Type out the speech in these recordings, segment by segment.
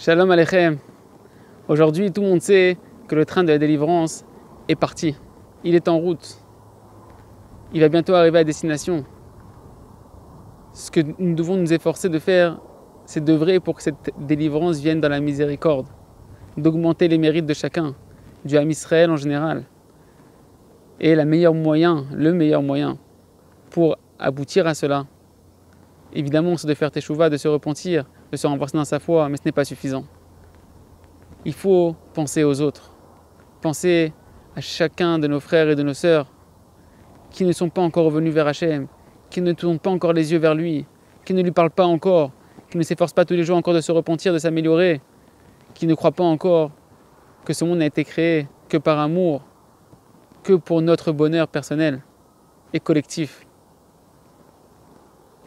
Shalom Aleichem. Aujourd'hui, tout le monde sait que le train de la délivrance est parti. Il est en route. Il va bientôt arriver à destination. Ce que nous devons nous efforcer de faire, c'est d'œuvrer pour que cette délivrance vienne dans la miséricorde, d'augmenter les mérites de chacun, du Ham Israël en général. Et le meilleur moyen, le meilleur moyen pour aboutir à cela, évidemment, c'est de faire teshuva, de se repentir, de se renforcer dans sa foi, mais ce n'est pas suffisant. Il faut penser aux autres, penser à chacun de nos frères et de nos sœurs qui ne sont pas encore revenus vers Hachem, qui ne tournent pas encore les yeux vers lui, qui ne lui parlent pas encore, qui ne s'efforcent pas tous les jours encore de se repentir, de s'améliorer, qui ne croient pas encore que ce monde n'a été créé que par amour, que pour notre bonheur personnel et collectif.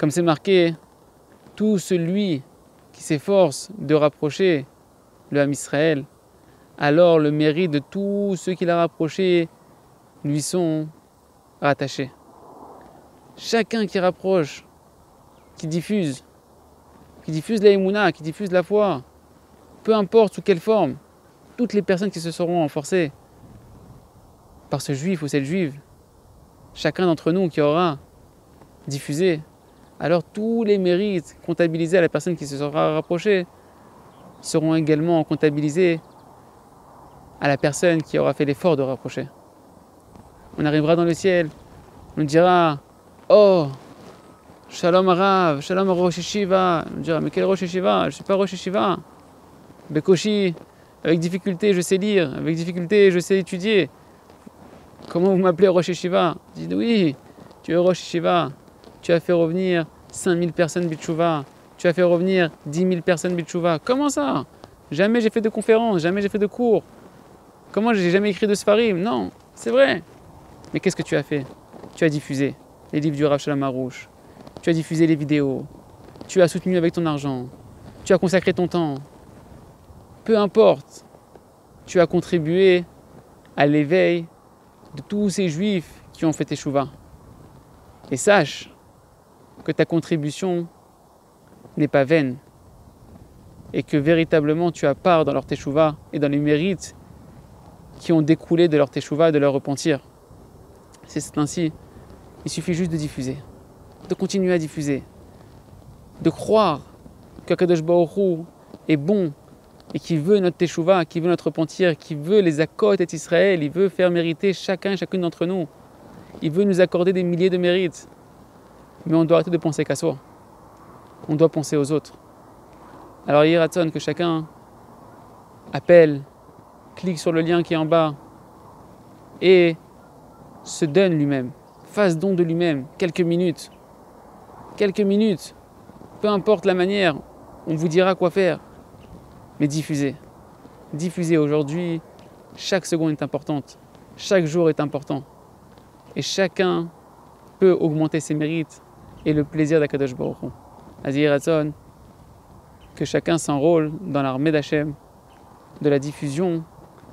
Comme c'est marqué, tout celui qui s'efforce de rapprocher le Ham Israël, alors le mérite de tous ceux qu'il a rapprochés lui sont rattachés. Chacun qui rapproche, qui diffuse, qui diffuse la qui diffuse la foi, peu importe sous quelle forme, toutes les personnes qui se seront renforcées par ce juif ou cette juive, chacun d'entre nous qui aura diffusé alors tous les mérites comptabilisés à la personne qui se sera rapprochée seront également comptabilisés à la personne qui aura fait l'effort de rapprocher. On arrivera dans le ciel, on dira Oh, Shalom Arav, Shalom Rosh Shiva. On dira Mais quel Rosh Shiva Je ne suis pas Rosh. Bekoshi, avec difficulté je sais lire, avec difficulté je sais étudier. Comment vous m'appelez Rosh Shiva Je dis Oui, tu es Rosh tu as fait revenir 5000 personnes Bitchouva, tu as fait revenir 10 000 personnes Bitchouva. Comment ça? Jamais j'ai fait de conférences, jamais j'ai fait de cours. Comment j'ai jamais écrit de Sfarim Non, c'est vrai. Mais qu'est-ce que tu as fait? Tu as diffusé les livres du Rav Shalom Arouche. Tu as diffusé les vidéos. Tu as soutenu avec ton argent. Tu as consacré ton temps. Peu importe. Tu as contribué à l'éveil de tous ces juifs qui ont fait Teshuvah. Et sache que ta contribution n'est pas vaine et que véritablement tu as part dans leur teshuva et dans les mérites qui ont découlé de leur teshuva et de leur repentir. C'est ainsi. Il suffit juste de diffuser, de continuer à diffuser, de croire que Kadosh Baruch est bon et qui veut notre teshuva, qui veut notre repentir, qui veut les accords et Israël, il veut faire mériter chacun et chacune d'entre nous. Il veut nous accorder des milliers de mérites. Mais on doit arrêter de penser qu'à soi. On doit penser aux autres. Alors Yiraton, que chacun appelle, clique sur le lien qui est en bas et se donne lui-même, fasse don de lui-même, quelques minutes. Quelques minutes, peu importe la manière, on vous dira quoi faire. Mais diffusez. Diffusez aujourd'hui, chaque seconde est importante, chaque jour est important. Et chacun peut augmenter ses mérites et le plaisir d'Akadosh Baruch Azir que chacun s'enrôle dans l'armée d'Hachem, de la diffusion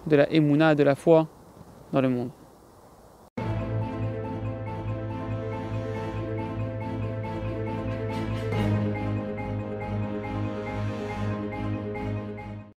de la Emouna, de la foi dans le monde.